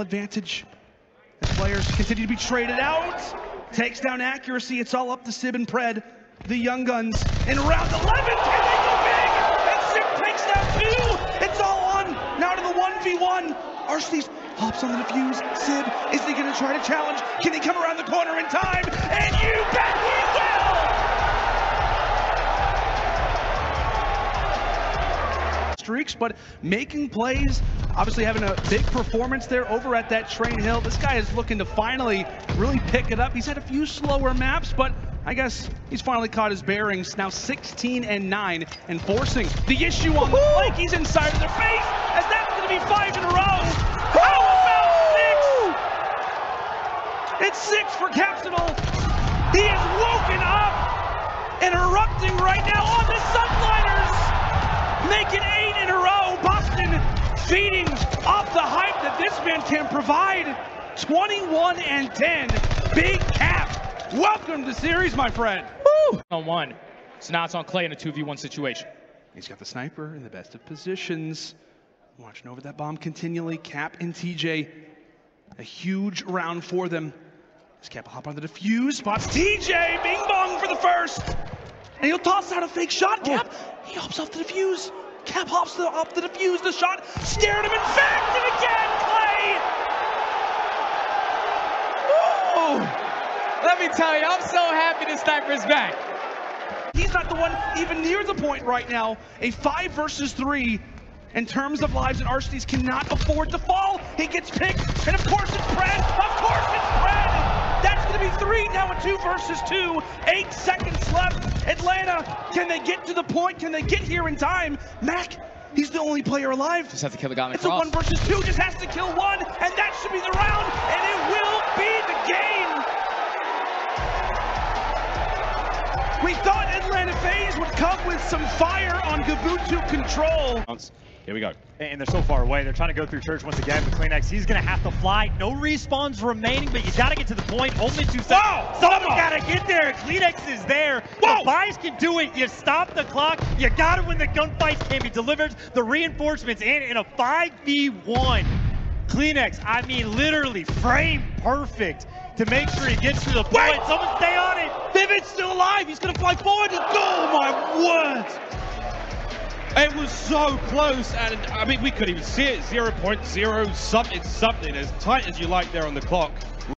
advantage as players continue to be traded out. Takes down accuracy. It's all up to Sib and Pred, the Young Guns. In round 11, can they go big? And Sib takes down two. It's all on. Now to the 1v1. Arcees hops on the defuse. Sib, is he going to try to challenge? Can he come around the corner in time? And you bet he will! But making plays, obviously having a big performance there over at that Train Hill. This guy is looking to finally really pick it up. He's had a few slower maps, but I guess he's finally caught his bearings. Now 16 and 9 and forcing the issue on the flank. He's inside of their face as that's going to be five in a row. How about six? It's six for Capsidal. He is woken up and erupting right now on the Sunliners. Make it eight in a row. Boston feeding off the hype that this man can provide. 21 and 10. Big cap. Welcome to the series, my friend. Woo! On one. So now it's on Clay in a 2v1 situation. He's got the sniper in the best of positions. Watching over that bomb continually. Cap and TJ. A huge round for them. As Cap will hop on the defuse. Spots TJ. Bing bong for the first. And he'll toss out a fake shot. Cap. Oh. He hops off the defuse. Cap hops the, off the defuse. The shot scared him. In fact, and again, Clay. Let me tell you, I'm so happy the sniper's back. He's not the one even near the point right now. A five versus three in terms of lives, and Arcees cannot afford to fall. He gets picked, and of course it's Brad. Of course it's Brad. That's going to be three now, a two versus two. Eight seconds left. Atlanta, can they get to the point? Can they get here in time? Mac, he's the only player alive. Just have to kill the guy It's cross. a one versus two. Just has to kill one, and that should be the round, We thought Atlanta FaZe would come with some fire on Gavutu control. Here we go. And they're so far away. They're trying to go through church once again. But CleanX, he's going to have to fly. No respawns remaining, but you got to get to the point. Only two seconds. Whoa! Someone got to get there. CleanX is there. Whoa! The buys can do it. You stop the clock. You got it when the gunfights can be delivered. The reinforcements in in a 5v1. CleanX, I mean, literally frame perfect to make sure he gets to the point. Wait. Someone stay on it. Vivid's still alive. He's going to fly forward and. Oh, my word. It was so close, and I mean, we could even see it 0.0 something, something, as tight as you like there on the clock.